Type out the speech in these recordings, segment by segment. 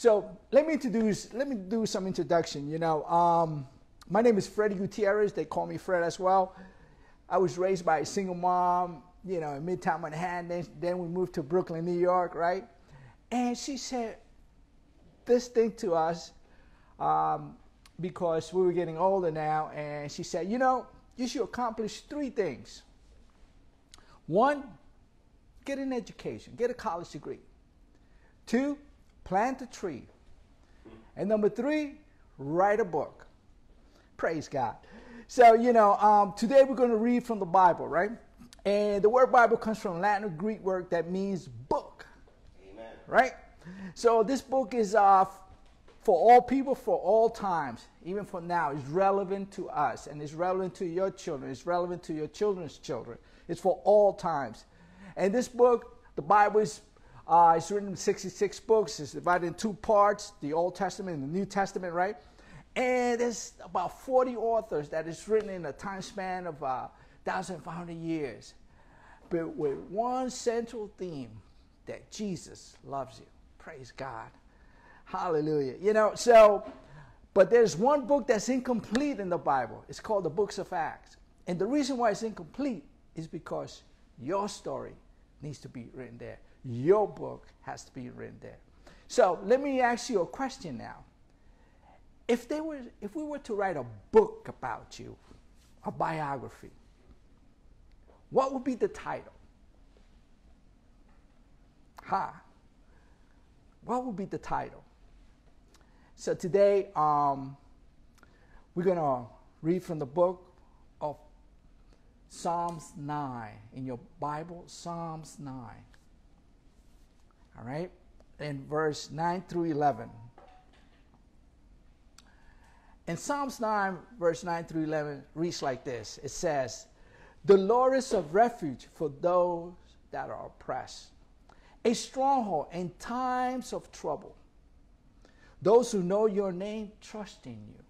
So let me introduce, let me do some introduction. You know, um, my name is Freddie Gutierrez. They call me Fred as well. I was raised by a single mom, you know, in Midtown Manhattan. Then, then we moved to Brooklyn, New York, right? And she said this thing to us um, because we were getting older now. And she said, you know, you should accomplish three things. One, get an education, get a college degree. Two, plant a tree. And number three, write a book. Praise God. So, you know, um, today we're going to read from the Bible, right? And the word Bible comes from Latin or Greek word that means book. Amen. Right? So this book is uh, for all people, for all times, even for now. It's relevant to us and it's relevant to your children. It's relevant to your children's children. It's for all times. And this book, the Bible is uh, it's written in 66 books. It's divided in two parts, the Old Testament and the New Testament, right? And there's about 40 authors that is written in a time span of uh, 1,500 years. But with one central theme that Jesus loves you. Praise God. Hallelujah. You know, so, but there's one book that's incomplete in the Bible. It's called the Books of Acts. And the reason why it's incomplete is because your story needs to be written there. Your book has to be written there. So let me ask you a question now. If they were, if we were to write a book about you, a biography, what would be the title? Ha. Huh. What would be the title? So today, um, we're gonna read from the book of Psalms 9 in your Bible, Psalms 9. All right? In verse 9 through 11. In Psalms 9, verse 9 through 11, reads like this It says, The Lord is a refuge for those that are oppressed, a stronghold in times of trouble. Those who know your name trust in you.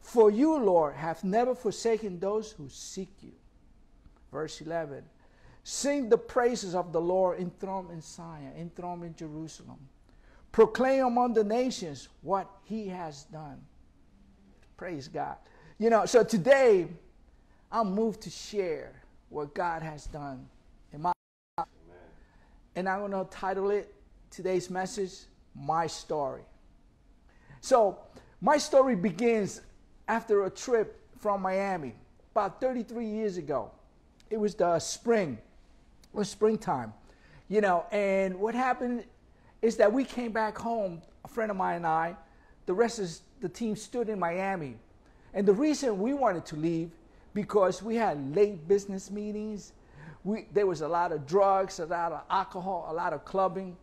For you, Lord, have never forsaken those who seek you. Verse 11 Sing the praises of the Lord enthroned in Zion, enthroned in Jerusalem. Proclaim among the nations what he has done. Praise God. You know, so today I'm moved to share what God has done in my life. And I'm going to title it today's message, My Story. So, my story begins after a trip from Miami about 33 years ago. It was the spring was springtime, you know. And what happened is that we came back home, a friend of mine and I. The rest of the team stood in Miami, and the reason we wanted to leave because we had late business meetings. We, there was a lot of drugs, a lot of alcohol, a lot of clubbing.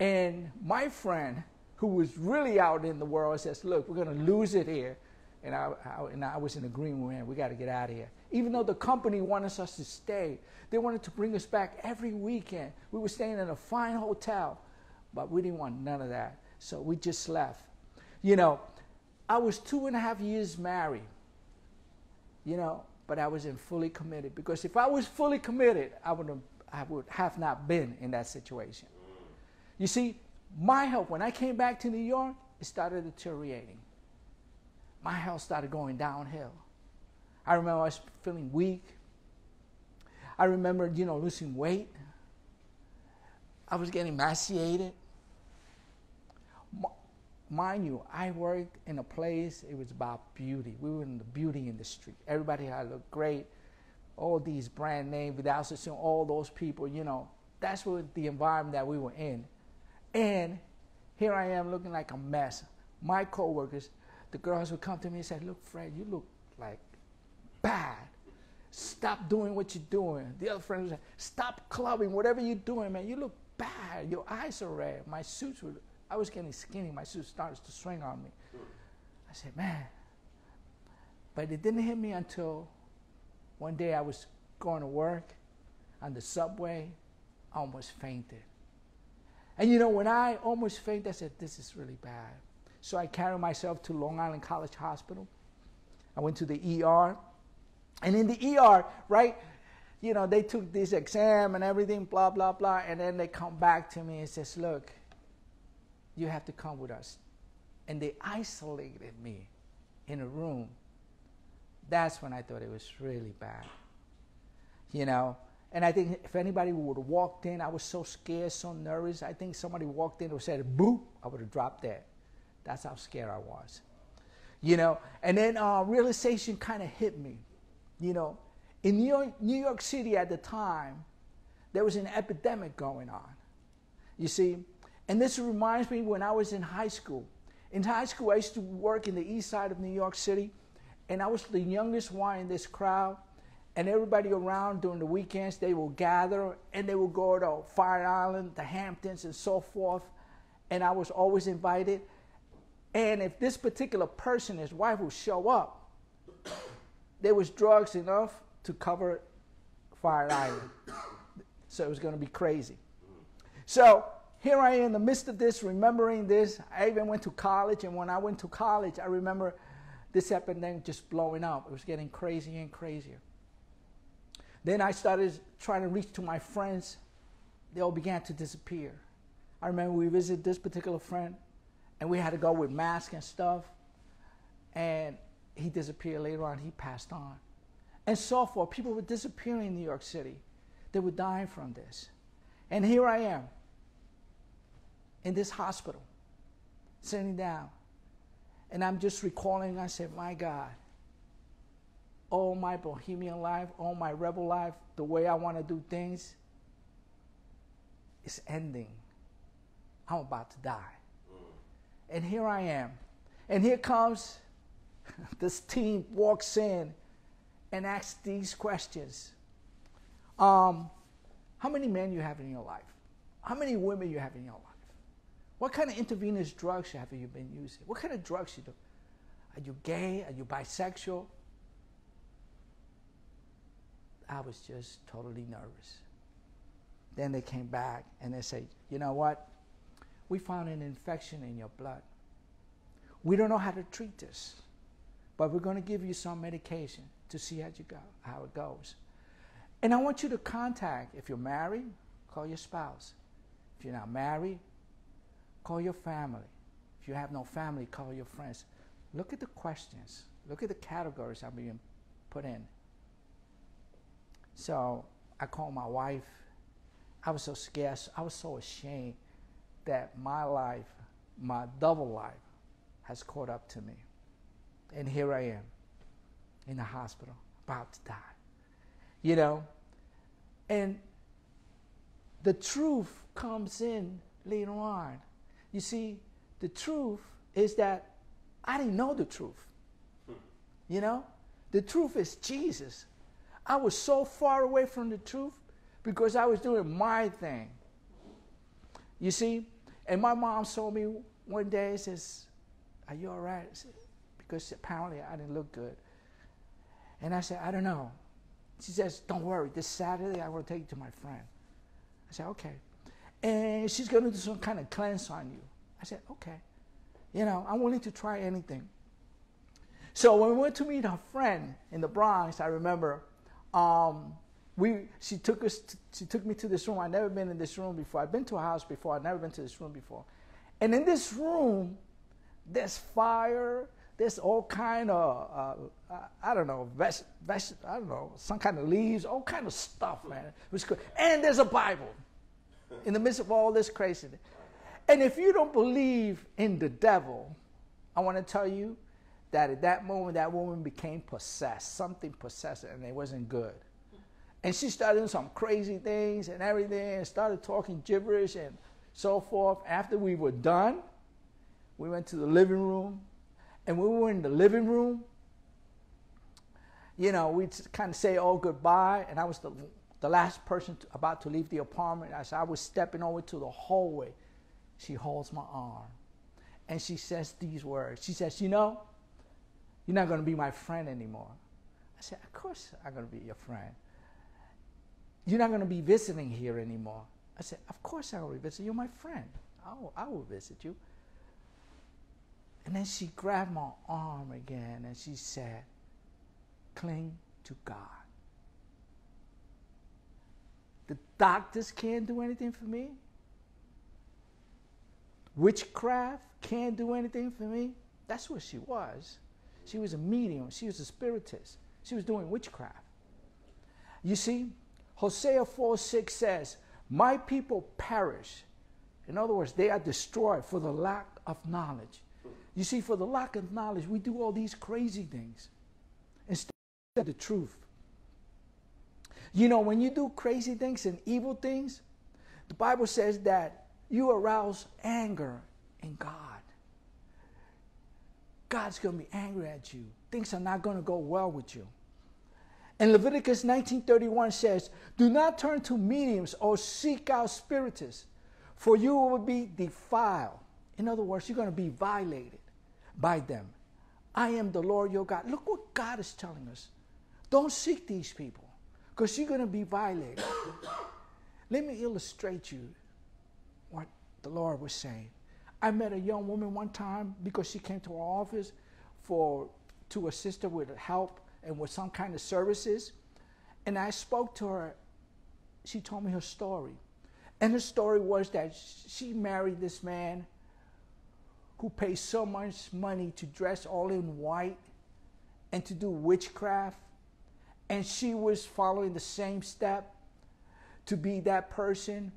And my friend, who was really out in the world, says, "Look, we're going to lose it here." And I, I, and I was in agreement, man, we got to get out of here. Even though the company wanted us to stay, they wanted to bring us back every weekend. We were staying in a fine hotel, but we didn't want none of that. So we just left. You know, I was two and a half years married, you know, but I wasn't fully committed. Because if I was fully committed, I would have, I would have not been in that situation. You see, my health, when I came back to New York, it started deteriorating my health started going downhill. I remember I was feeling weak. I remember, you know, losing weight. I was getting emaciated. Mind you, I worked in a place, it was about beauty. We were in the beauty industry. Everybody had looked great. All these brand name, without seeing all those people, you know, that's what the environment that we were in. And here I am looking like a mess. My coworkers, the girls would come to me and say, Look, Fred, you look like bad. Stop doing what you're doing. The other friends would say, Stop clubbing, whatever you're doing, man. You look bad. Your eyes are red. My suits were, I was getting skinny. My suit started to swing on me. I said, Man. But it didn't hit me until one day I was going to work on the subway. I almost fainted. And you know, when I almost fainted, I said, This is really bad. So I carried myself to Long Island College Hospital. I went to the ER. And in the ER, right, you know, they took this exam and everything, blah, blah, blah. And then they come back to me and says, look, You have to come with us. And they isolated me in a room. That's when I thought it was really bad. You know, and I think if anybody would have walked in, I was so scared, so nervous. I think somebody walked in and said, boop, I would have dropped dead. That's how scared I was. You know, and then uh, realization kind of hit me. You know, in New York, New York City at the time, there was an epidemic going on. You see, and this reminds me when I was in high school. In high school, I used to work in the east side of New York City, and I was the youngest one in this crowd and everybody around during the weekends they will gather and they will go to Fire Island, the Hamptons, and so forth. And I was always invited. And if this particular person, his wife, would show up, there was drugs enough to cover Fire Island. So it was going to be crazy. So here I am in the midst of this, remembering this. I even went to college, and when I went to college, I remember this happened then just blowing up. It was getting crazier and crazier. Then I started trying to reach to my friends. They all began to disappear. I remember we visited this particular friend, and we had to go with masks and stuff. And he disappeared later on. He passed on. And so forth. People were disappearing in New York City. They were dying from this. And here I am in this hospital, sitting down. And I'm just recalling, I said, My God, all my bohemian life, all my rebel life, the way I want to do things is ending. I'm about to die. And here I am. And here comes this team walks in and asks these questions. Um, how many men you have in your life? How many women you have in your life? What kind of intravenous drugs have you been using? What kind of drugs you do? Are you gay? Are you bisexual? I was just totally nervous. Then they came back and they said, you know what? We found an infection in your blood. We don't know how to treat this, but we're going to give you some medication to see how, you go, how it goes. And I want you to contact, if you're married, call your spouse. If you're not married, call your family. If you have no family, call your friends. Look at the questions. Look at the categories I'm being put in. So I called my wife. I was so scared. I was so ashamed that my life, my double life, has caught up to me. And here I am in the hospital, about to die. You know? And the truth comes in later on. You see, the truth is that I didn't know the truth. You know? The truth is Jesus. I was so far away from the truth because I was doing my thing. You see? And my mom saw me one day and says, Are you all right? Said, because apparently I didn't look good. And I said, I don't know. She says, Don't worry, this Saturday I will take you to my friend. I said, Okay. And she's going to do some kind of cleanse on you. I said, Okay. You know, I'm willing to try anything. So when we went to meet her friend in the Bronx, I remember um, we, she took us, to, she took me to this room. I'd never been in this room before. I've been to a house before. I'd never been to this room before. And in this room, there's fire. There's all kind of, uh, I don't know, I don't know, some kind of leaves, all kind of stuff, man. It was cool. And there's a Bible in the midst of all this craziness. And if you don't believe in the devil, I want to tell you, that at that moment that woman became possessed, something possessed and it wasn't good. And she started doing some crazy things and everything, and started talking gibberish and so forth. After we were done, we went to the living room, and we were in the living room, you know, we'd kind of say all goodbye, and I was the, the last person to, about to leave the apartment. As I was stepping over to the hallway, she holds my arm, and she says these words. She says, "You know, you're not going to be my friend anymore. I said, Of course I'm going to be your friend. You're not going to be visiting here anymore. I said, Of course I will visit. You're my friend. I will, I will visit you. And then she grabbed my arm again and she said, Cling to God. The doctors can't do anything for me. witchcraft can't do anything for me. That's what she was. She was a medium, she was a spiritist. She was doing witchcraft. You see, Hosea 4 6 says, My people perish. In other words, they are destroyed for the lack of knowledge. You see, for the lack of knowledge, we do all these crazy things instead of the truth. You know, when you do crazy things and evil things, the Bible says that you arouse anger in God. God's going to be angry at you. Things are not going to go well with you. And Leviticus 19:31 says, "Do not turn to mediums or seek out spiritists, for you will be defiled." In other words, you're going to be violated by them. I am the Lord your God. Look what God is telling us. Don't seek these people because you're going to be violated. Let me illustrate you what the Lord was saying. I met a young woman one time because she came to our office for to assist her with help and with some kind of services. And I spoke to her. She told me her story. And her story was that she married this man who pays so much money to dress all in white and to do witchcraft. And she was following the same step to be that person.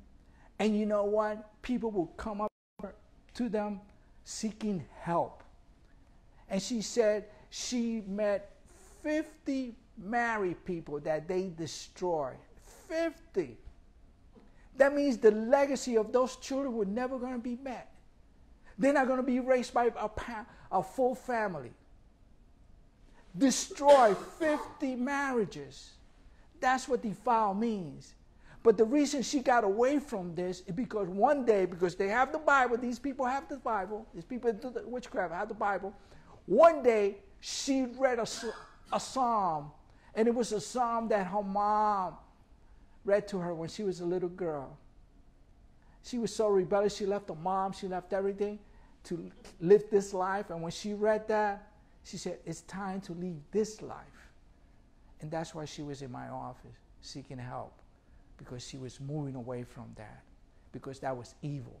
And you know what? People will come up to them seeking help. And she said she met 50 married people that they destroy. 50. That means the legacy of those children were never going to be met. They're not going to be raised by a, a full family. Destroy 50 marriages. That's what defile means. But the reason she got away from this is because one day, because they have the Bible, these people have the Bible, these people do the witchcraft have the Bible. One day, she read a, a psalm, and it was a psalm that her mom read to her when she was a little girl. She was so rebellious, she left her mom, she left everything to live this life. And when she read that, she said, It's time to leave this life. And that's why she was in my office seeking help because she was moving away from that because that was evil.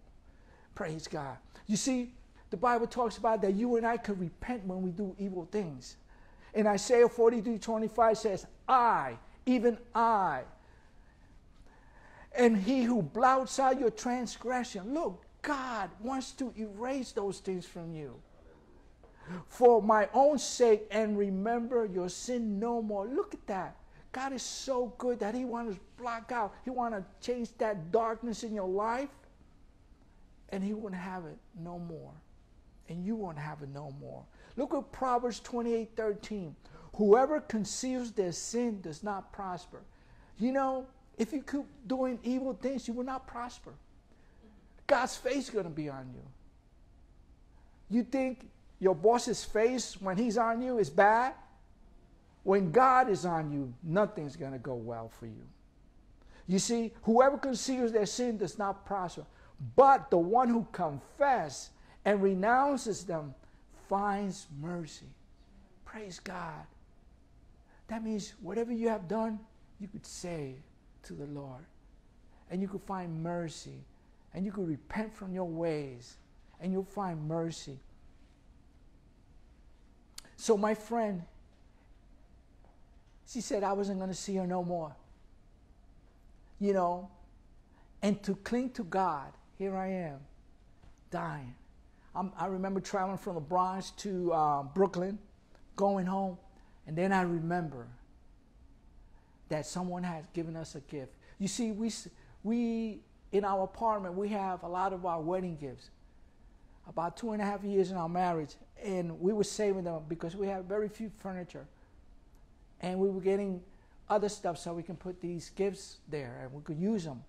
Praise God. You see, the Bible talks about that you and I can repent when we do evil things. In Isaiah 42 25 says, I, even I, and he who blots out your transgression. Look, God wants to erase those things from you. For my own sake, and remember your sin no more. Look at that. God is so good that He wants to block out. He wants to change that darkness in your life, and He won't have it no more. And you won't have it no more. Look at Proverbs 28 13. Whoever conceals their sin does not prosper. You know, if you keep doing evil things, you will not prosper. God's face is going to be on you. You think your boss's face when he's on you is bad? When God is on you, nothing's going to go well for you. You see, whoever conceals their sin does not prosper, but the one who confesses and renounces them finds mercy. Praise God. That means whatever you have done, you could say to the Lord. And you could find mercy. And you could repent from your ways. And you'll find mercy. So, my friend, she said I wasn't going to see her no more. You know, and to cling to God, here I am, dying. I'm, i remember traveling from the Bronx to uh, Brooklyn, going home, and then I remember that someone has given us a gift. You see, we, we in our apartment, we have a lot of our wedding gifts. About two and a half years in our marriage, and we were saving them because we have very few furniture and we were getting other stuff so we can put these gifts there and we could use them.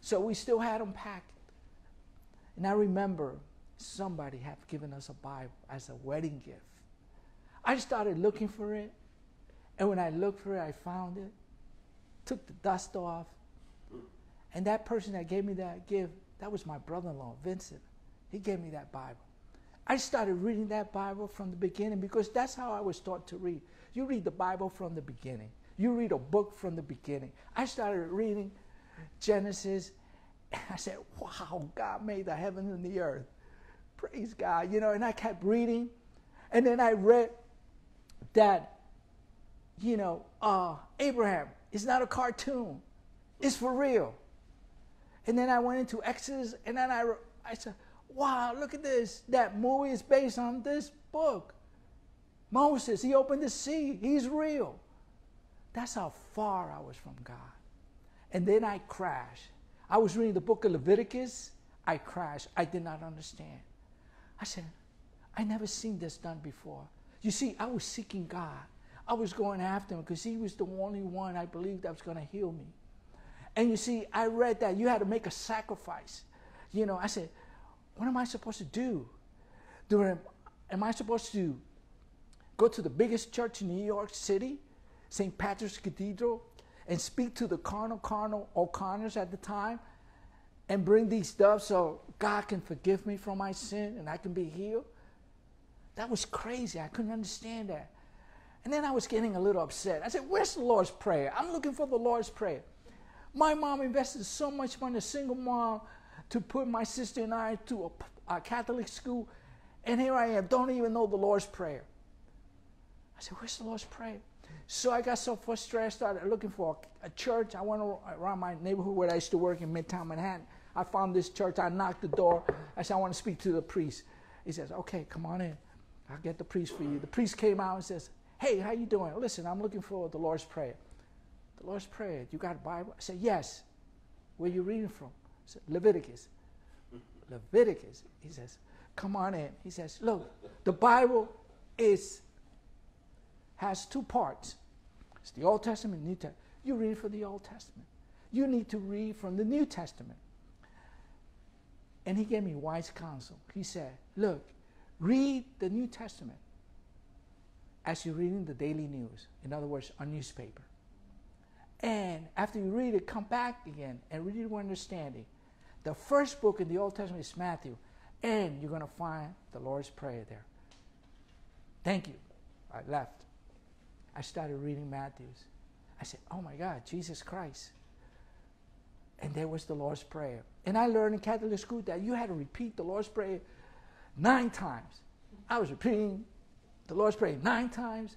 So we still had them packed. And I remember somebody had given us a Bible as a wedding gift. I started looking for it, and when I looked for it, I found it, took the dust off, and that person that gave me that gift, that was my brother in law, Vincent. He gave me that Bible. I started reading that Bible from the beginning because that's how I was taught to read. You read the Bible from the beginning. You read a book from the beginning. I started reading Genesis, and I said, Wow, God made the heaven and the earth. Praise God, you know, and I kept reading. And then I read that, you know, uh, Abraham is not a cartoon, it's for real. And then I went into Exodus, and then I, I said, wow, look at this. That movie is based on this book. Moses, he opened the sea, he's real. That's how far I was from God. And then I crashed. I was reading the book of Leviticus. I crashed. I did not understand. I said, I never seen this done before. You see, I was seeking God. I was going after him because he was the only one I believed that was going to heal me. And you see, I read that you had to make a sacrifice. You know, I said, what am I supposed to do? do I, am I supposed to go to the biggest church in New York City, St. Patrick's Cathedral, and speak to the Cardinal, Cardinal O'Connors at the time and bring these doves so God can forgive me for my sin and I can be healed? That was crazy. I couldn't understand that. And then I was getting a little upset. I said, Where's the Lord's Prayer? I'm looking for the Lord's Prayer. My mom invested so much money, a single mom, to put my sister and I to a, a Catholic school. And here I am, don't even know the Lord's Prayer. I said, Where's the Lord's Prayer? So I got so frustrated, I started looking for a, a church. I went around my neighborhood where I used to work in Midtown Manhattan. I found this church. I knocked the door. I said, I want to speak to the priest. He says, Okay, come on in. I'll get the priest for you. The priest came out and says, Hey, how you doing? Listen, I'm looking for the Lord's Prayer. The Lord's Prayer. You got a Bible? I said, Yes. Where you reading from? I said, Leviticus. Leviticus. He says, Come on in. He says, Look, the Bible is has two parts. It's the Old Testament and New Testament. You read from the Old Testament. You need to read from the New Testament. And he gave me wise counsel. He said, Look, read the New Testament as you're reading the daily news. In other words, a newspaper. And after you read it, come back again and read it with understanding. The first book in the Old Testament is Matthew, and you're going to find the Lord's Prayer there. Thank you. I left. I started reading Matthew's. I said, Oh my God, Jesus Christ. And there was the Lord's Prayer. And I learned in Catholic school that you had to repeat the Lord's Prayer nine times. I was repeating the Lord's Prayer nine times.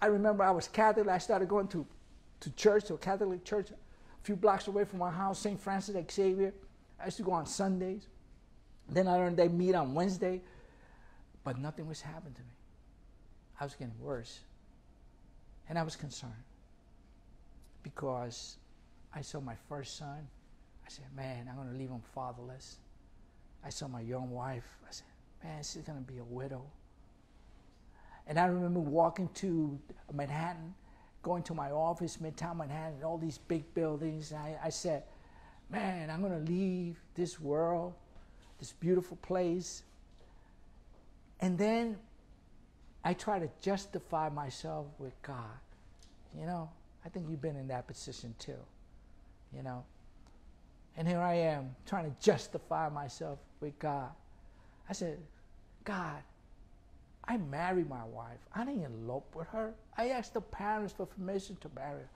I remember I was Catholic. I started going to, to church, to a Catholic church, a few blocks away from my house, St. Francis Xavier. I used to go on Sundays. Then I learned they meet on Wednesday, but nothing was happening to me. I was getting worse. And I was concerned because I saw my first son. I said, man, I'm going to leave him fatherless. I saw my young wife. I said, man, she's going to be a widow. And I remember walking to Manhattan, going to my office, Midtown Manhattan, all these big buildings. And I, I said, man, I'm going to leave this world, this beautiful place. And then I try to justify myself with God. You know, I think you've been in that position too. You know, and here I am trying to justify myself with God. I said, God, I married my wife. I didn't elope with her. I asked the parents for permission to marry her.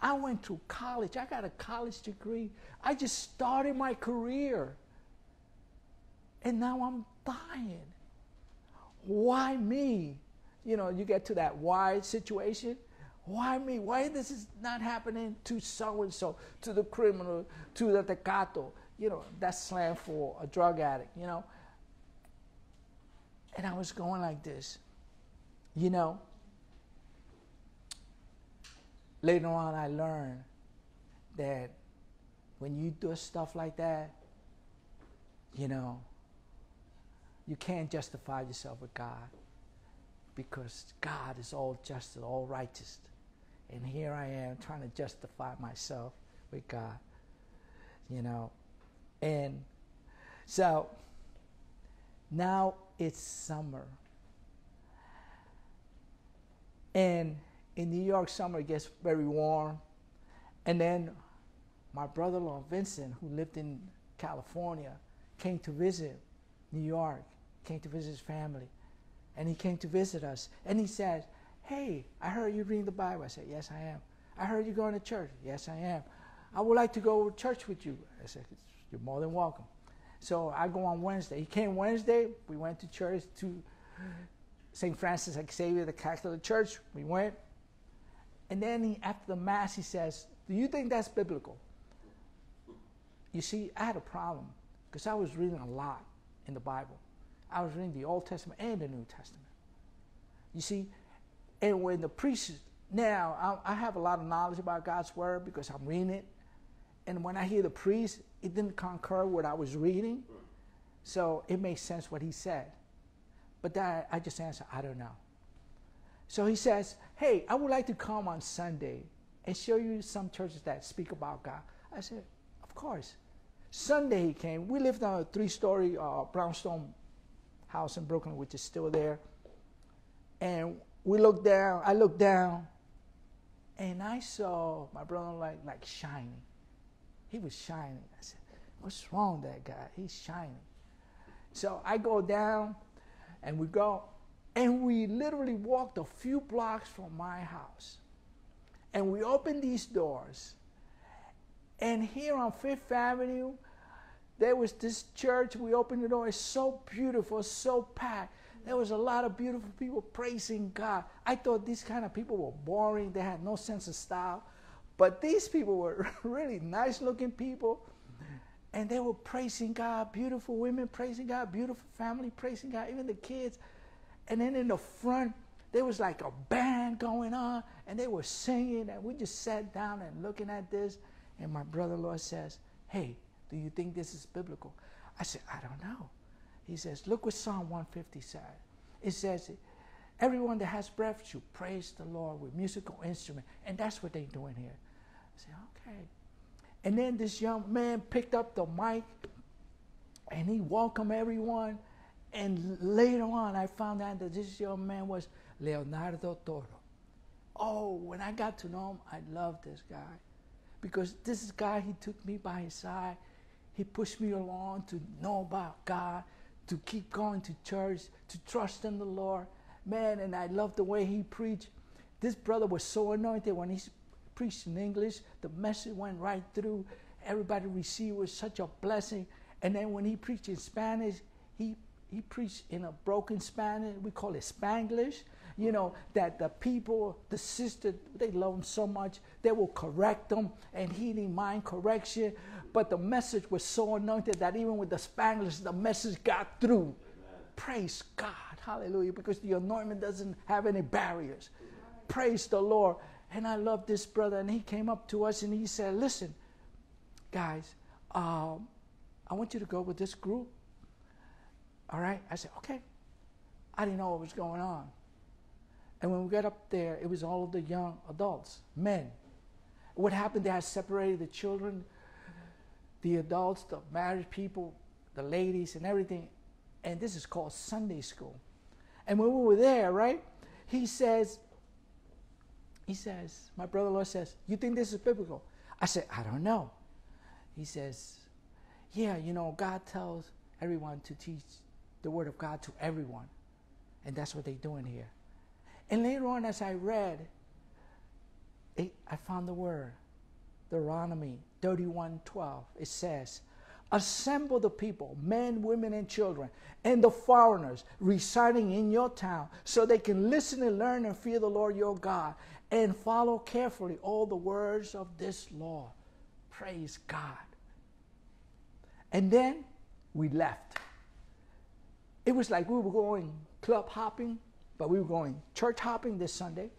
I went to college. I got a college degree. I just started my career. And now I'm dying. Why me? You know, you get to that why situation. Why me? Why this is not happening to so and so, to the criminal, to the tecato? You know, that's slang for a drug addict, you know? And I was going like this, you know? Later on, I learned that when you do stuff like that, you know, you can't justify yourself with God because God is all just and all righteous. And here I am trying to justify myself with God, you know. And so now it's summer. And in New York, summer gets very warm. And then my brother in law, Vincent, who lived in California, came to visit New York, came to visit his family. And he came to visit us. And he said, Hey, I heard you reading the Bible. I said, Yes, I am. I heard you going to church. Yes, I am. I would like to go to church with you. I said, You're more than welcome. So I go on Wednesday. He came Wednesday. We went to church to St. Francis Xavier, the Catholic Church. We went. And then he, after the Mass, he says, Do you think that's biblical? You see, I had a problem because I was reading a lot in the Bible. I was reading the Old Testament and the New Testament. You see, and when the priest, now I, I have a lot of knowledge about God's Word because I'm reading it. And when I hear the priest, it didn't concur with what I was reading. So it makes sense what he said. But that I just answer, I don't know. So he says, Hey, I would like to come on Sunday and show you some churches that speak about God. I said, Of course. Sunday he came. We lived on a three story uh, brownstone house in Brooklyn, which is still there. And we looked down, I looked down, and I saw my brother like, like shining. He was shining. I said, What's wrong with that guy? He's shining. So I go down and we go, and we literally walked a few blocks from my house. And we opened these doors. And here on Fifth Avenue, there was this church. We opened the door. It's so beautiful, so packed. There was a lot of beautiful people praising God. I thought these kind of people were boring. They had no sense of style. But these people were really nice looking people. And they were praising God, beautiful women praising God, beautiful family praising God, even the kids. And then in the front, there was like a band going on, and they were singing, and we just sat down and looking at this. And my brother-in-law says, "Hey, do you think this is biblical?" I said, "I don't know." He says, "Look what Psalm 150 says. It says, everyone that has breath should praise the Lord with musical instrument, and that's what they're doing here." I said, "Okay." And then this young man picked up the mic, and he welcomed everyone and later on, I found out that this young man was Leonardo Toro. Oh, when I got to know him, I loved this guy. Because this guy, he took me by his side. He pushed me along to know about God, to keep going to church, to trust in the Lord. Man, and I love the way he preached. This brother was so anointed when he preached in English, the message went right through. Everybody received was such a blessing. And then when he preached in Spanish, he he preached in a broken Spanish. We call it Spanglish. You know, that the people, the sister, they love him so much, they will correct them and he didn't mind correction. But the message was so anointed that even with the Spanglish, the message got through. Amen. Praise God. Hallelujah. Because the anointment doesn't have any barriers. Amen. Praise the Lord. And I love this brother. And he came up to us and he said, Listen, guys, um, I want you to go with this group all right? I said, okay. I didn't know what was going on. And when we got up there, it was all of the young adults, men. What happened, they had separated the children, the adults, the married people, the ladies, and everything. And this is called Sunday school. And when we were there, right, he says, he says, my brother in law says, You think this is biblical? I said, I don't know. He says, Yeah, you know, God tells everyone to teach the Word of God to everyone. And that's what they're doing here. And later on, as I read, it, I found the word, Deuteronomy 31 12. It says, Assemble the people, men, women, and children, and the foreigners residing in your town, so they can listen and learn and fear the Lord your God, and follow carefully all the words of this law. Praise God. And then we left. It was like we were going club hopping, but we were going church hopping this Sunday.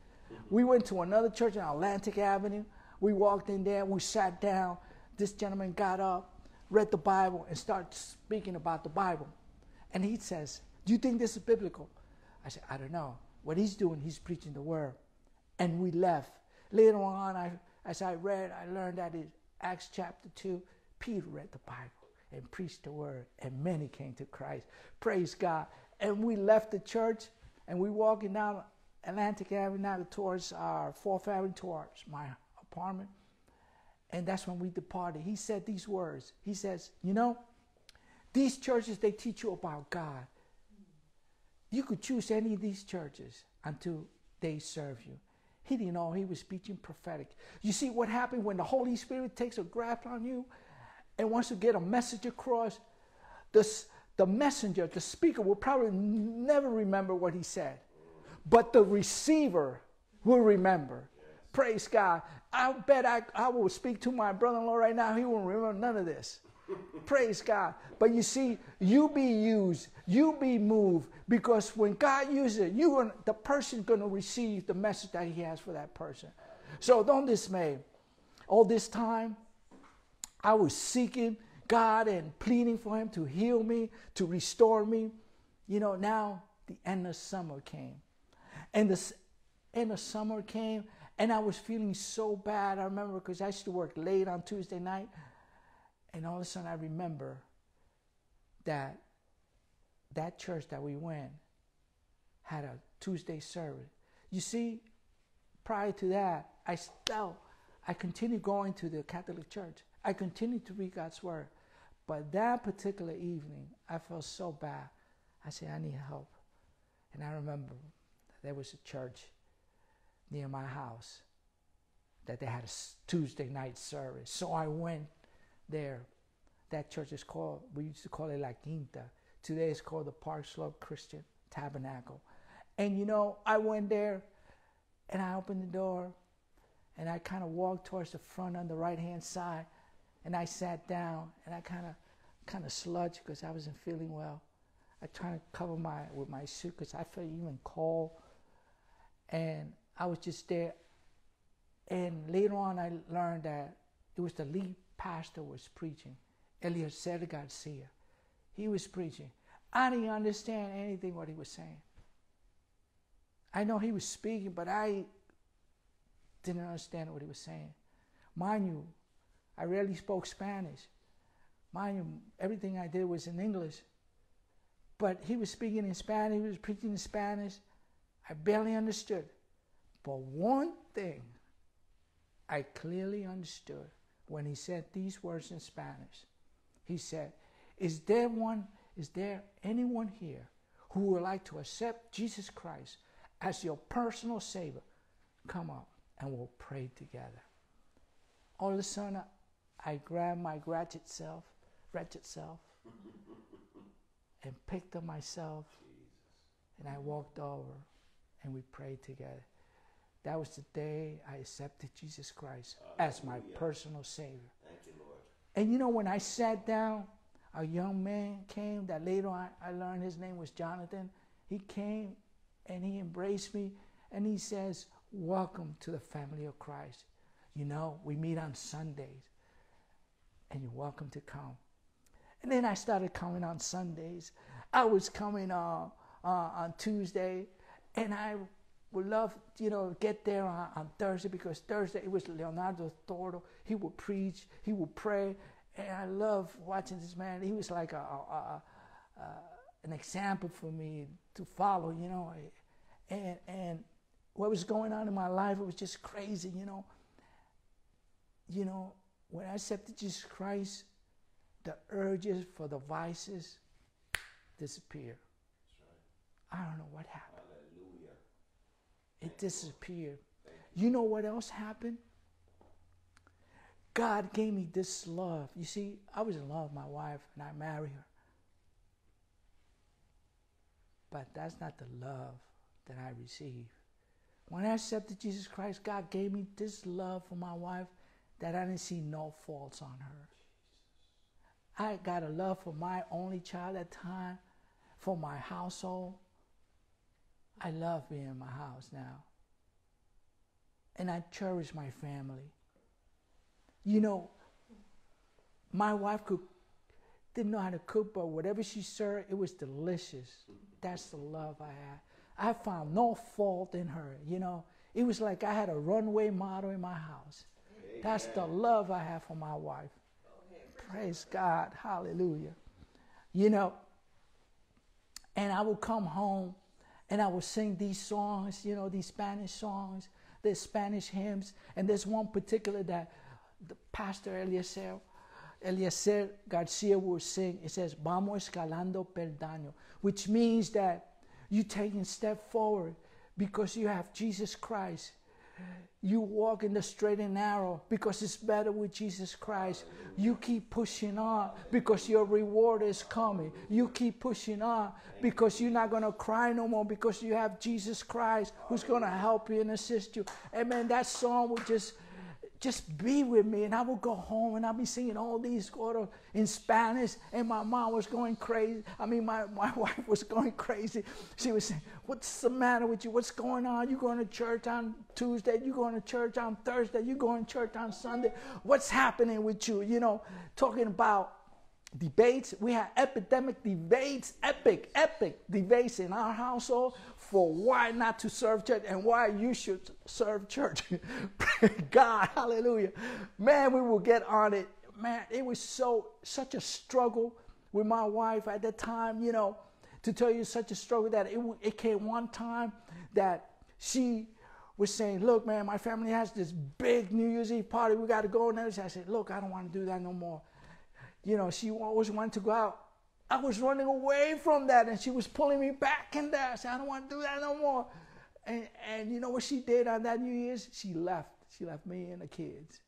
We went to another church on Atlantic Avenue. We walked in there, we sat down. This gentleman got up, read the Bible, and started speaking about the Bible. And he says, Do you think this is biblical? I said, I don't know. What he's doing, he's preaching the word. And we left. Later on, I, as I read, I learned that in Acts chapter 2, Peter read the Bible and preached the word, and many came to Christ. Praise God. And we left the church and we walking down Atlantic Avenue now towards our Fourth Avenue towards my apartment. And that's when we departed. He said these words. He says, You know, these churches, they teach you about God. You could choose any of these churches until they serve you. He didn't know he was speaking prophetic. You see what happened when the Holy Spirit takes a grasp on you? and wants to get a message across, the, the messenger, the speaker, will probably never remember what he said, but the receiver will remember. Praise God. I bet I, I will speak to my brother in law right now. He won't remember none of this. Praise God. But you see, you be used, you be moved, because when God uses it, you the person's going to receive the message that He has for that person. So don't dismay. All this time, I was seeking God and pleading for Him to heal me, to restore me. You know, now the end of summer came. And the end of summer came, and I was feeling so bad. I remember because I used to work late on Tuesday night. And all of a sudden, I remember that that church that we went had a Tuesday service. You see, prior to that, I still, I continued going to the Catholic Church. I continued to read God's Word. But that particular evening, I felt so bad. I said, I need help. And I remember there was a church near my house that they had a Tuesday night service. So I went there. That church is called, we used to call it La Quinta. Today it's called the Park Slope Christian Tabernacle. And you know, I went there and I opened the door and I kind of walked towards the front on the right hand side and I sat down and I kind of kind of sludged because I wasn't feeling well. I tried to cover my with my suit because I felt even cold. And I was just there. And later on I learned that it was the lead pastor was preaching, Eliezer Garcia. He was preaching. I didn't understand anything what he was saying. I know he was speaking, but I didn't understand what he was saying. Mind you, I rarely spoke Spanish. Mind everything I did was in English. But he was speaking in Spanish, he was preaching in Spanish. I barely understood. But one thing I clearly understood when he said these words in Spanish. He said, Is there one, is there anyone here who would like to accept Jesus Christ as your personal Savior? Come up and we'll pray together. All of a sudden, I grabbed my wretched self, wretched self, and picked up myself, and I walked over, and we prayed together. That was the day I accepted Jesus Christ Hallelujah. as my personal Savior. Thank you, Lord. And you know, when I sat down, a young man came that later on I learned his name was Jonathan. He came and he embraced me and he says, Welcome to the family of Christ. You know, we meet on Sundays and you're welcome to come. And then I started coming on Sundays. I was coming uh, uh, on Tuesday and I would love, you know, get there on, on Thursday because Thursday it was Leonardo Tordo. He would preach, he would pray, and I love watching this man. He was like a, a, a, an example for me to follow, you know. And and what was going on in my life, it was just crazy, you know. You know, when I accepted Jesus Christ, the urges for the vices disappeared. Right. I don't know what happened. It disappeared. You know what else happened? God gave me this love. You see, I was in love with my wife and I married her. But that's not the love that I received. When I accepted Jesus Christ, God gave me this love for my wife that I didn't see no faults on her. I got a love for my only child at time, for my household. I love being in my house now. And I cherish my family. You know, my wife could didn't know how to cook, but whatever she served, it was delicious. That's the love I had. I found no fault in her. You know, it was like I had a runway model in my house. That's the love I have for my wife. Praise God. Hallelujah. You know, and I will come home and I will sing these songs, you know, these Spanish songs, the Spanish hymns. And there's one particular that the pastor Eliezer, Eliezer Garcia will sing. It says, Vamos escalando peldaño, which means that you're taking a step forward because you have Jesus Christ. You walk in the straight and narrow because it's better with Jesus Christ. You keep pushing on because your reward is coming. You keep pushing on because you're not going to cry no more because you have Jesus Christ who's going to help you and assist you. Amen. That song would just just be with me. And I would go home and I'd be singing all these quarter in Spanish. And my mom was going crazy. I mean, my, my wife was going crazy. She was saying, What's the matter with you? What's going on? You going to church on Tuesday? You going to church on Thursday? You going to church on Sunday? What's happening with you? You know, talking about debates. We had epidemic debates, epic, epic debates in our household for why not to serve church and why you should serve church. God, hallelujah. Man, we will get on it. Man, it was so such a struggle with my wife at that time, you know, to tell you such a struggle that it, it came one time that she was saying, look, man, my family has this big New Year's Eve party. We got to go. And I said, look, I don't want to do that no more. You know, she always wanted to go out I was running away from that and she was pulling me back in there. I said, I don't want to do that no more. And, and you know what she did on that New Year's? She left. She left me and the kids.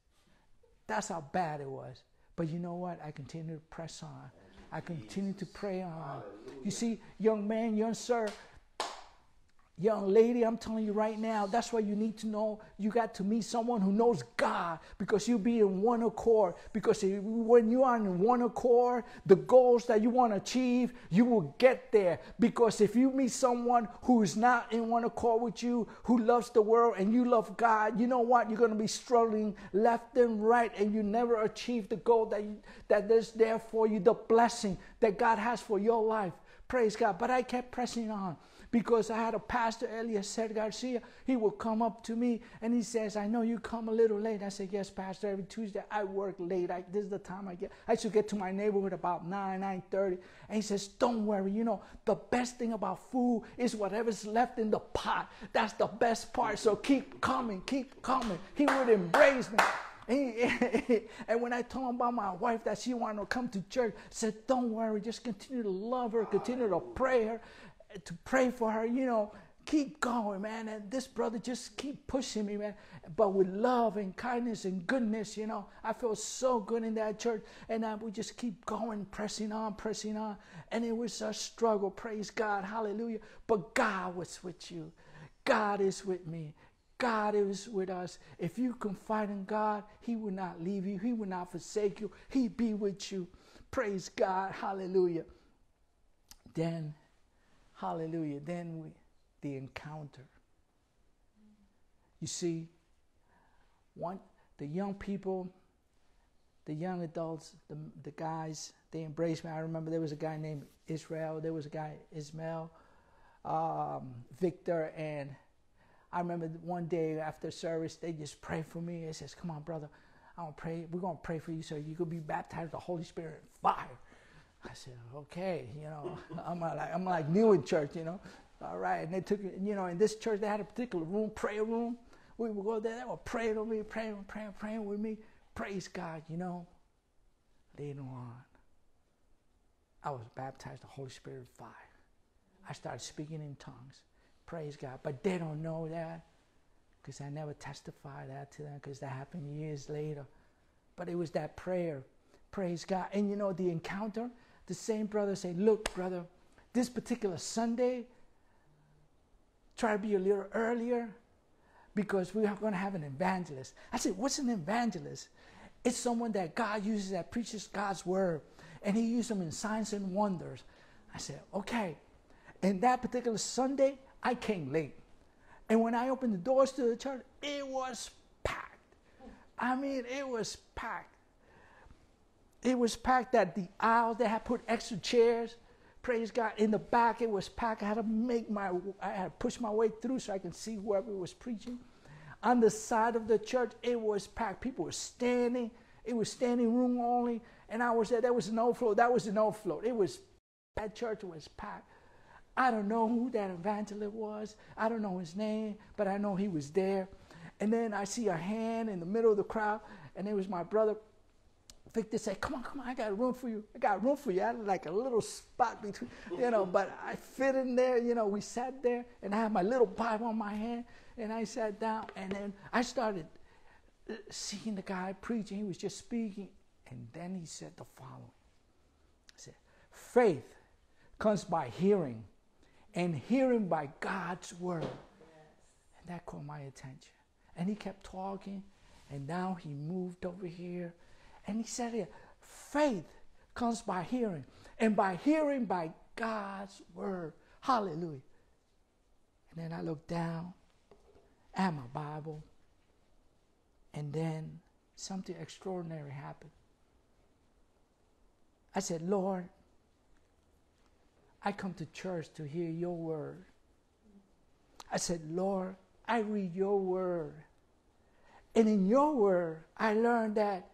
That's how bad it was. But you know what? I continue to press on. I continue to pray on. You see, young man, young sir, Young lady, I'm telling you right now, that's why you need to know you got to meet someone who knows God because you'll be in one accord. Because when you are in one accord, the goals that you want to achieve, you will get there. Because if you meet someone who is not in one accord with you, who loves the world and you love God, you know what? You're going to be struggling left and right and you never achieve the goal that, that is there for you, the blessing that God has for your life. Praise God. But I kept pressing on because I had a pastor, Eliezer Garcia. He would come up to me and he says, I know you come a little late. I said, Yes, Pastor, every Tuesday I work late. I, this is the time I get. I should get to my neighborhood about 9, 9 30. And he says, Don't worry, you know, the best thing about food is whatever's left in the pot. That's the best part. So keep coming, keep coming. He would embrace me. And when I told him about my wife that she wanted to come to church, said, Don't worry, just continue to love her, continue to pray her, to pray for her, you know, keep going, man. And this brother just keep pushing me, man. But with love and kindness and goodness, you know, I feel so good in that church. And uh, we just keep going, pressing on, pressing on. And it was a struggle, praise God, hallelujah. But God was with you. God is with me. God is with us. If you confide in God, He will not leave you. He will not forsake you. He be with you. Praise God. Hallelujah. Then Hallelujah. Then we, the encounter. You see, one the young people, the young adults, the, the guys, they embraced me. I remember there was a guy named Israel, there was a guy, Ismail, um, Victor, and I remember one day after service, they just prayed for me. They says, Come on, brother, I want to pray. We're to pray for you so you could be baptized with the Holy Spirit fire. I said, okay, you know, I'm uh, like, I'm like new in church, you know. All right, and they took, you know, in this church they had a particular room, prayer room. We would go there, they were praying with me, praying, praying, praying with me. Praise God, you know. Later on, I was baptized the Holy Spirit fire. I started speaking in tongues. Praise God. But they don't know that because I never testified that to them because that happened years later. But it was that prayer. Praise God. And you know, the encounter, the same brother say, Look, brother, this particular Sunday, try to be a little earlier because we are going to have an evangelist. I said, What's an evangelist? It's someone that God uses that preaches God's word, and He uses them in signs and wonders. I said, Okay. And that particular Sunday, I came late. And when I opened the doors to the church, it was packed. I mean, it was packed. It was packed at the aisles. They had put extra chairs. Praise God. In the back, it was packed. I had to make my, I had to push my way through so I can see whoever was preaching. On the side of the church, it was packed. People were standing. It was standing room only. And I was there. There was no floor. That was no floor. It was, that church was packed. I don't know who that evangelist was. I don't know his name, but I know he was there. And then I see a hand in the middle of the crowd, and it was my brother Victor said, Come on, come on, I got room for you. I got room for you. I had like a little spot between, you know, but I fit in there. You know, we sat there and I had my little Bible on my hand and I sat down and then I started uh, seeing the guy preaching. He was just speaking. And then he said the following He said, Faith comes by hearing, and hearing by God's word. And that caught my attention. And he kept talking, and now he moved over here and he said here, faith comes by hearing, and by hearing by God's word. Hallelujah. And then I looked down at my Bible, and then something extraordinary happened. I said, Lord, I come to church to hear your word. I said, Lord, I read your word. And in your word, I learned that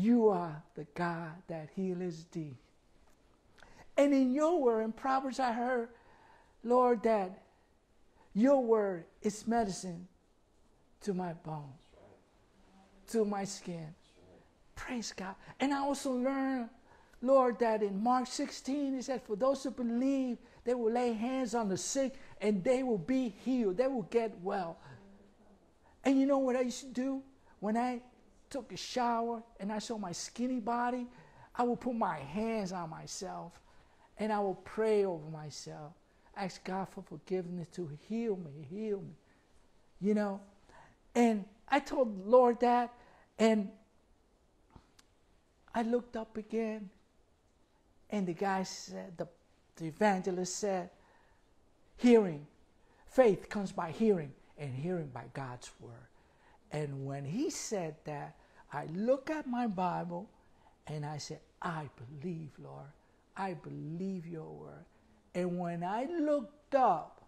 you are the God that heals thee. And in your word, in Proverbs, I heard, Lord, that your word is medicine to my bones, to my skin. Praise God. And I also learned, Lord, that in Mark 16, He said, For those who believe, they will lay hands on the sick and they will be healed. They will get well. And you know what I used to do? When I took a shower and I saw my skinny body, I would put my hands on myself and I would pray over myself. Ask God for forgiveness to heal me, heal me. You know? And I told Lord that, and I looked up again, and the guy said, the, the evangelist said, hearing, faith comes by hearing, and hearing by God's word. And when he said that, I look at my Bible and I say, I believe, Lord. I believe your word. And when I looked up,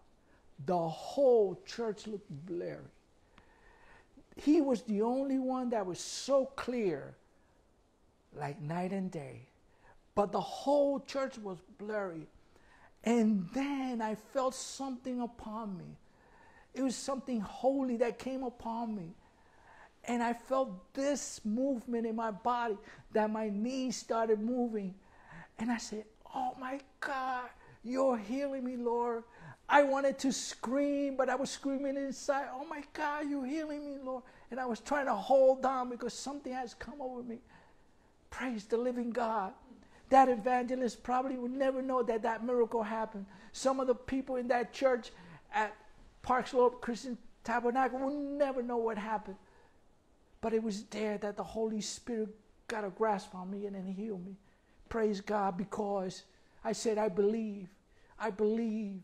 the whole church looked blurry. He was the only one that was so clear, like night and day. But the whole church was blurry. And then I felt something upon me. It was something holy that came upon me. And I felt this movement in my body that my knees started moving. And I said, Oh my God, you're healing me, Lord. I wanted to scream, but I was screaming inside, Oh my God, you're healing me, Lord. And I was trying to hold on because something has come over me. Praise the living God. That evangelist probably would never know that that miracle happened. Some of the people in that church at Park Slope Christian Tabernacle will never know what happened. But it was there that the Holy Spirit got a grasp on me and then healed me. Praise God because I said, I believe. I believe.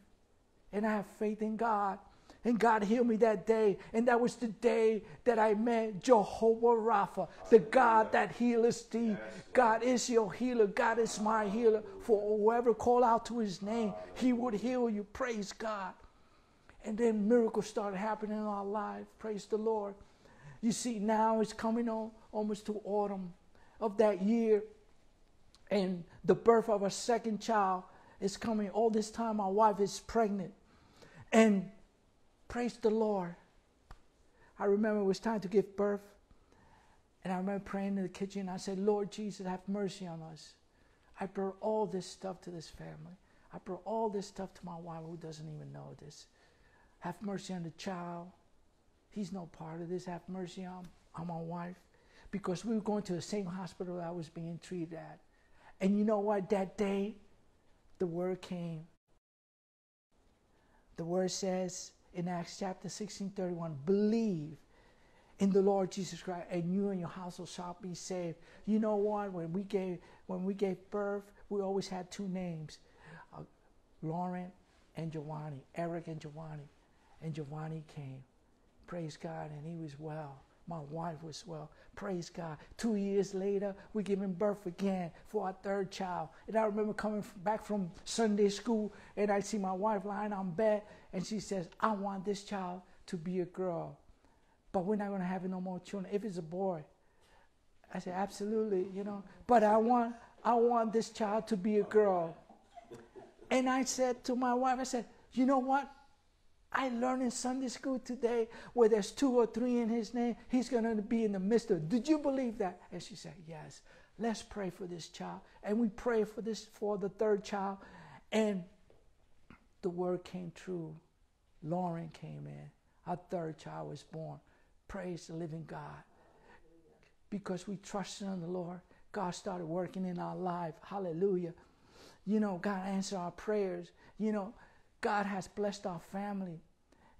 And I have faith in God. And God healed me that day. And that was the day that I met Jehovah Rapha, the God that heals thee. God is your healer. God is my healer. For whoever call out to his name, he would heal you. Praise God. And then miracles started happening in our life. Praise the Lord. You see, now it's coming on almost to autumn of that year, and the birth of a second child is coming. All this time, my wife is pregnant. And praise the Lord. I remember it was time to give birth. And I remember praying in the kitchen. I said, Lord Jesus, have mercy on us. I brought all this stuff to this family. I brought all this stuff to my wife who doesn't even know this. Have mercy on the child. He's no part of this. Have mercy on, on my wife. Because we were going to the same hospital I was being treated at. And you know what? That day, the word came. The word says in Acts chapter 16 31, believe in the Lord Jesus Christ, and you and your household shall be saved. You know what? When we gave when we gave birth, we always had two names, uh, Lauren and Giovanni, Eric and Giovanni, and Giovanni came. Praise God. And he was well. My wife was well. Praise God. Two years later, we giving birth again for our third child. And I remember coming back from Sunday school and I see my wife lying on bed and she says, I want this child to be a girl. But we're not going to have no more children. If it's a boy, I said, absolutely, you know. But I want, I want this child to be a girl. And I said to my wife, I said, you know what? I learned in Sunday school today where there's two or three in his name, he's going to be in the midst of. Did you believe that? And she said, Yes. Let's pray for this child. And we pray for this for the third child. And the word came true. Lauren came in. Our third child was born. Praise the living God. Because we trusted in the Lord, God started working in our life. Hallelujah. You know, God answered our prayers. You know, God has blessed our family.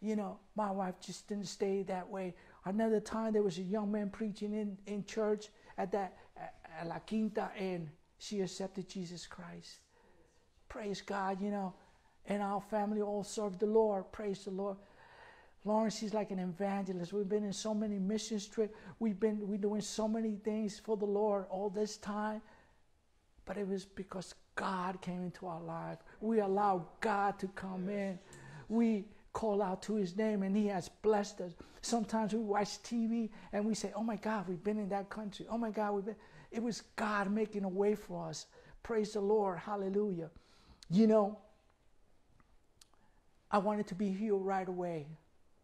You know, my wife just didn't stay that way. Another time there was a young man preaching in, in church at that at La Quinta and she accepted Jesus Christ. Praise God, you know. And our family all served the Lord. Praise the Lord. Lawrence, he's like an evangelist. We've been in so many mission trips. We've been we doing so many things for the Lord all this time. But it was because God came into our life. We allowed God to come in. We call out to his name and he has blessed us. Sometimes we watch TV and we say, Oh my God, we've been in that country. Oh my God, we've been. It was God making a way for us. Praise the Lord. Hallelujah. You know, I wanted to be healed right away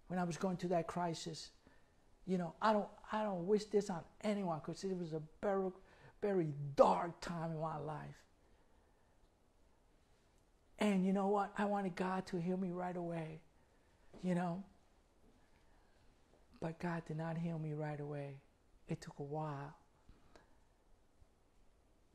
when I was going through that crisis. You know, I don't I don't wish this on anyone because it was a very, very dark time in my life. And you know what? I wanted God to heal me right away. You know? But God did not heal me right away. It took a while.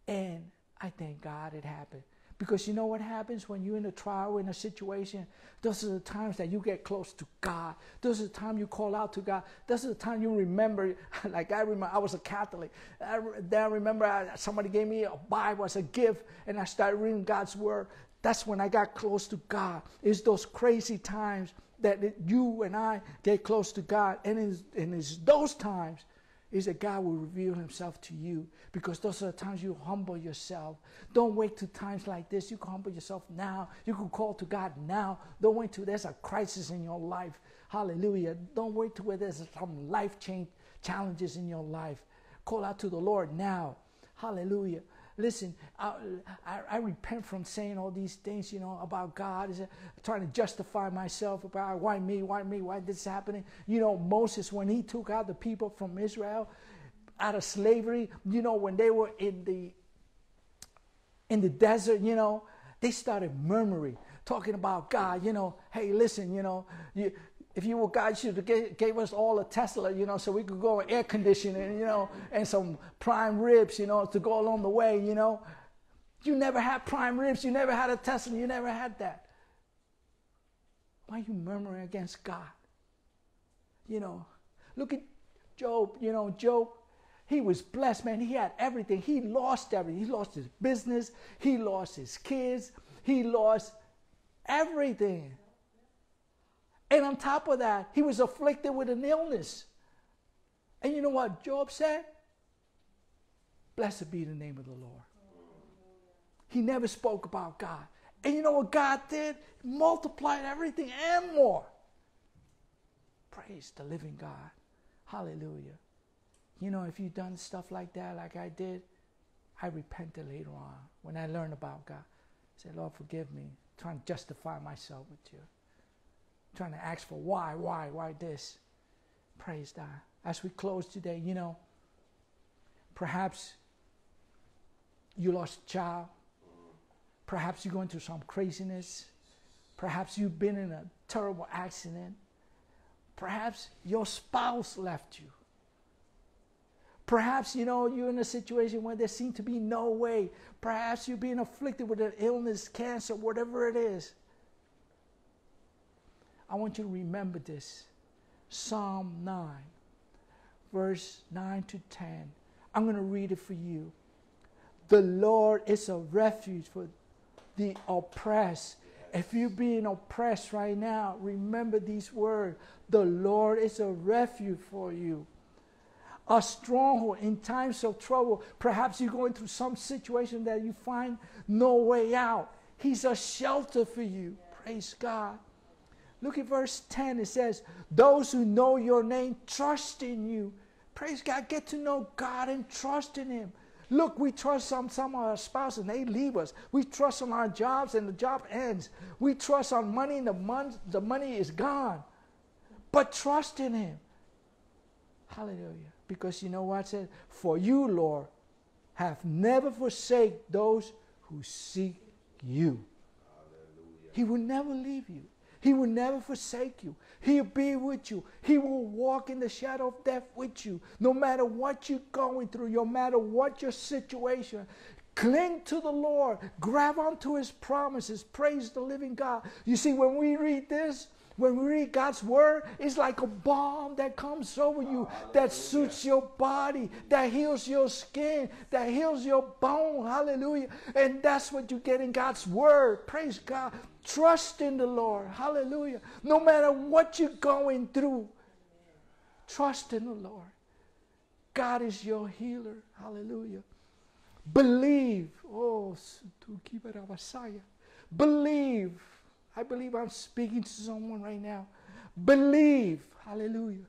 And I thank God it happened. Because you know what happens when you're in a trial, in a situation? Those are the times that you get close to God. Those are the time you call out to God. Those are the time you remember. Like I remember, I was a Catholic. I, then I remember I, somebody gave me a Bible as a gift, and I started reading God's Word. That's when I got close to God. It's those crazy times that you and I get close to God. And it's, and it's those times is that God will reveal himself to you because those are the times you humble yourself. Don't wait to times like this. You can humble yourself now. You can call to God now. Don't wait till there's a crisis in your life. Hallelujah. Don't wait till where there's some life change challenges in your life. Call out to the Lord now. Hallelujah. Listen, I, I, I, repent from saying all these things, you know, about God, is trying to justify myself about why me, why me, why this is happening. You know, Moses, when he took out the people from Israel out of slavery, you know, when they were in the in the desert, you know, they started murmuring, talking about God, you know, hey, listen, you know, you, if you were God, you have gave us all a Tesla, you know, so we could go air conditioning, you know, and some prime ribs, you know, to go along the way, you know. You never had prime ribs. You never had a Tesla. You never had that. Why are you murmuring against God? You know, look at Job. You know, Job, he was blessed, man. He had everything. He lost everything. He lost his business. He lost his kids. He lost everything. And on top of that, he was afflicted with an illness. And you know what Job said? Blessed be the name of the Lord. He never spoke about God. And you know what God did? Multiplied everything and more. Praise the living God. Hallelujah. You know, if you've done stuff like that, like I did, I repented later on when I learned about God. I said, Lord, forgive me, I'm trying to justify myself with you trying to ask for why, why, why this. Praise God. As we close today, you know, perhaps you lost a child. Perhaps you're going through some craziness. Perhaps you've been in a terrible accident. Perhaps your spouse left you. Perhaps you know you're in a situation where there seems to be no way. Perhaps you're being afflicted with an illness, cancer, whatever it is. I want you to remember this. Psalm 9, verse 9 to 10. I'm going to read it for you. The Lord is a refuge for the oppressed. If you're being oppressed right now, remember these words. The Lord is a refuge for you, a stronghold in times of trouble. Perhaps you're going through some situation that you find no way out. He's a shelter for you. Praise God. Look at verse 10. It says, Those who know your name trust in you. Praise God. Get to know God and trust in Him. Look, we trust on some of our spouses and they leave us. We trust on our jobs and the job ends. We trust on money and the, mon- the money is gone. But trust in Him. Hallelujah. Because you know what it said? For you, Lord, have never forsake those who seek you. Hallelujah. He will never leave you. He will never forsake you. He'll be with you. He will walk in the shadow of death with you. No matter what you're going through, no matter what your situation, cling to the Lord. Grab onto his promises. Praise the living God. You see, when we read this, when we read God's word, it's like a balm that comes over you, that suits your body, that heals your skin, that heals your bone. Hallelujah. And that's what you get in God's word. Praise God. Trust in the Lord. Hallelujah. No matter what you're going through, trust in the Lord. God is your healer. Hallelujah. Believe. Oh. Believe. I believe I'm speaking to someone right now. Believe. Hallelujah.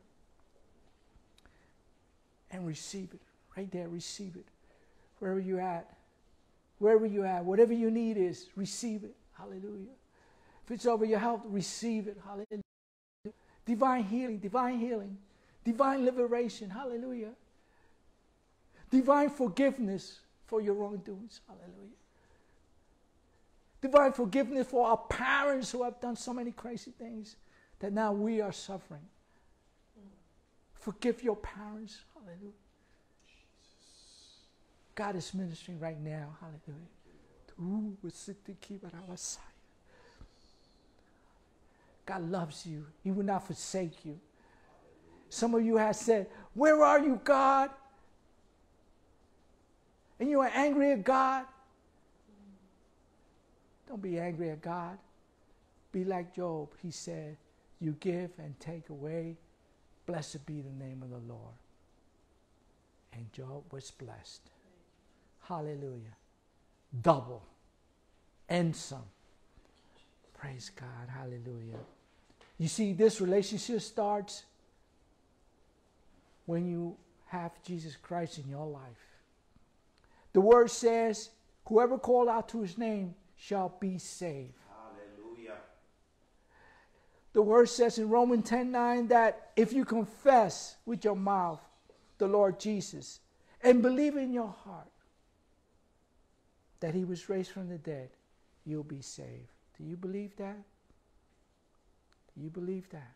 And receive it. Right there, receive it. Wherever you're at. Wherever you're at. Whatever you need is, receive it. Hallelujah. If it's over your health, receive it. Hallelujah. Divine healing, divine healing, divine liberation. Hallelujah. Divine forgiveness for your wrongdoings. Hallelujah. Divine forgiveness for our parents who have done so many crazy things that now we are suffering. Forgive your parents. Hallelujah. God is ministering right now. Hallelujah. God loves you. He will not forsake you. Some of you have said, Where are you, God? And you are angry at God. Don't be angry at God. Be like Job. He said, You give and take away. Blessed be the name of the Lord. And Job was blessed. Hallelujah. Double and some. Praise God. Hallelujah. You see, this relationship starts when you have Jesus Christ in your life. The word says, Whoever called out to his name shall be saved. Hallelujah. The word says in Romans 10 9 that if you confess with your mouth the Lord Jesus and believe in your heart that he was raised from the dead, you'll be saved. Do you believe that? Do you believe that?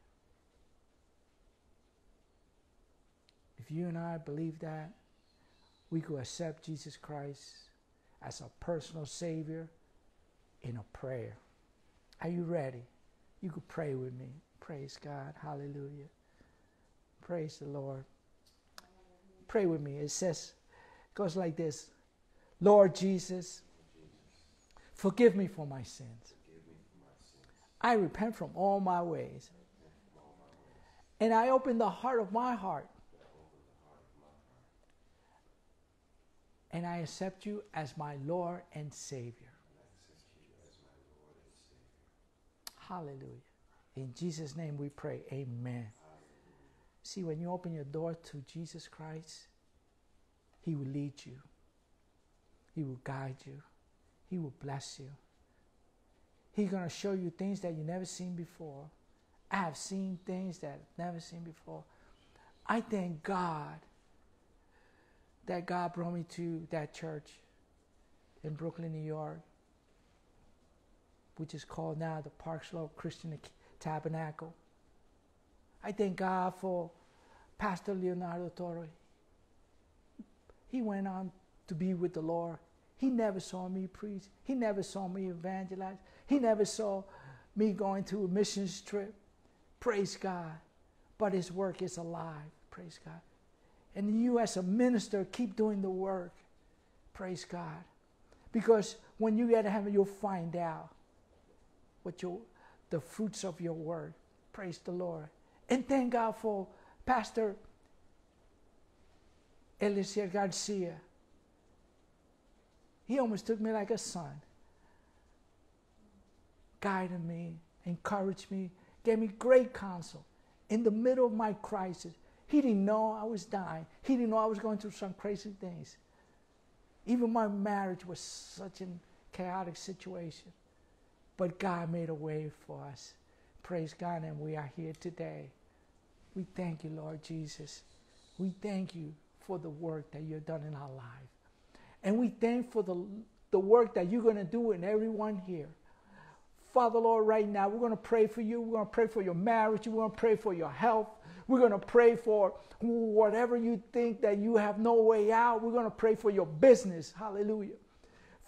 If you and I believe that, we could accept Jesus Christ as a personal Savior in a prayer. Are you ready? You could pray with me. Praise God. Hallelujah. Praise the Lord. Pray with me. It says, it goes like this Lord Jesus, forgive me for my sins. I repent from all my ways. And I open the heart of my heart. And I accept you as my Lord and Savior. Hallelujah. In Jesus' name we pray. Amen. See, when you open your door to Jesus Christ, He will lead you, He will guide you, He will bless you. He's going to show you things that you never seen before. I have seen things that I've never seen before. I thank God that God brought me to that church in Brooklyn, New York, which is called now the Park Slope Christian Tabernacle. I thank God for Pastor Leonardo Torre. He went on to be with the Lord. He never saw me preach. He never saw me evangelize. He never saw me going to a missions trip. Praise God. But his work is alive. Praise God. And you, as a minister, keep doing the work. Praise God. Because when you get to heaven, you'll find out what your, the fruits of your word. Praise the Lord. And thank God for Pastor Eliezer Garcia. He almost took me like a son guided me, encouraged me, gave me great counsel in the middle of my crisis. He didn't know I was dying. He didn't know I was going through some crazy things. Even my marriage was such a chaotic situation. But God made a way for us. Praise God, and we are here today. We thank you, Lord Jesus. We thank you for the work that you've done in our life. And we thank for the, the work that you're going to do in everyone here. Father, Lord, right now, we're going to pray for you. We're going to pray for your marriage. We're going to pray for your health. We're going to pray for whatever you think that you have no way out. We're going to pray for your business. Hallelujah.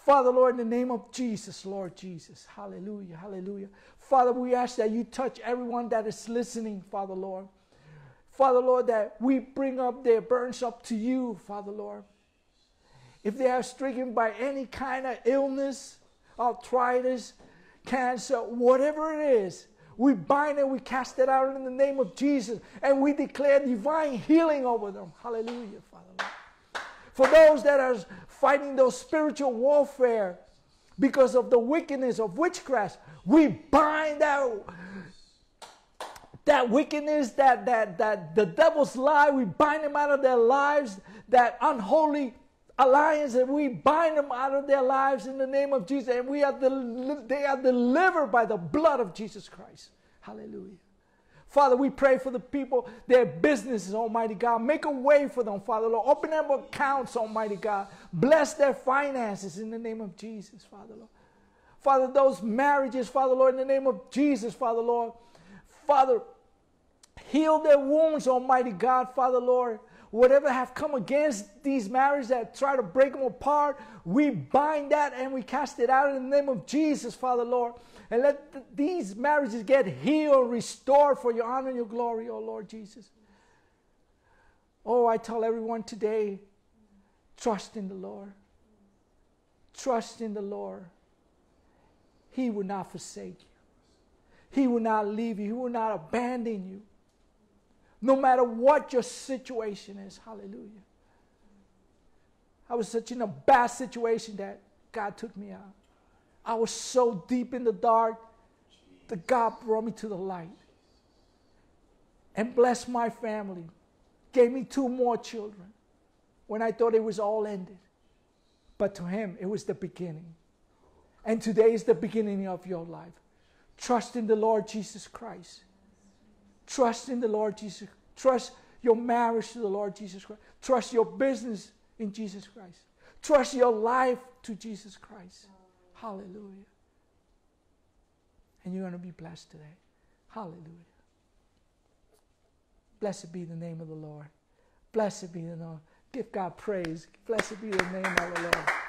Father, Lord, in the name of Jesus, Lord Jesus. Hallelujah. Hallelujah. Father, we ask that you touch everyone that is listening, Father, Lord. Father, Lord, that we bring up their burdens up to you, Father, Lord. If they are stricken by any kind of illness, arthritis, cancer, whatever it is, we bind and we cast it out in the name of Jesus and we declare divine healing over them. Hallelujah, Father. Lord. For those that are fighting those spiritual warfare because of the wickedness of witchcraft, we bind out that wickedness, that, that, that the devil's lie, we bind them out of their lives, that unholy alliance and we bind them out of their lives in the name of Jesus and we are del- they are delivered by the blood of Jesus Christ. Hallelujah. Father, we pray for the people, their businesses, Almighty God. Make a way for them, Father Lord. Open their accounts, Almighty God. Bless their finances in the name of Jesus, Father Lord. Father, those marriages, Father Lord, in the name of Jesus, Father Lord. Father, heal their wounds, Almighty God, Father Lord whatever have come against these marriages that try to break them apart, we bind that and we cast it out in the name of Jesus, Father Lord. And let th- these marriages get healed, restored for your honor and your glory, oh Lord Jesus. Oh, I tell everyone today trust in the Lord. Trust in the Lord. He will not forsake you, He will not leave you, He will not abandon you no matter what your situation is. Hallelujah. I was such in a bad situation that God took me out. I was so deep in the dark that God brought me to the light and blessed my family, gave me two more children when I thought it was all ended. But to Him, it was the beginning. And today is the beginning of your life. Trust in the Lord Jesus Christ. Trust in the Lord Jesus. Trust your marriage to the Lord Jesus Christ. Trust your business in Jesus Christ. Trust your life to Jesus Christ. Hallelujah. And you're going to be blessed today. Hallelujah. Blessed be the name of the Lord. Blessed be the Lord. Give God praise. Blessed be the name of the Lord.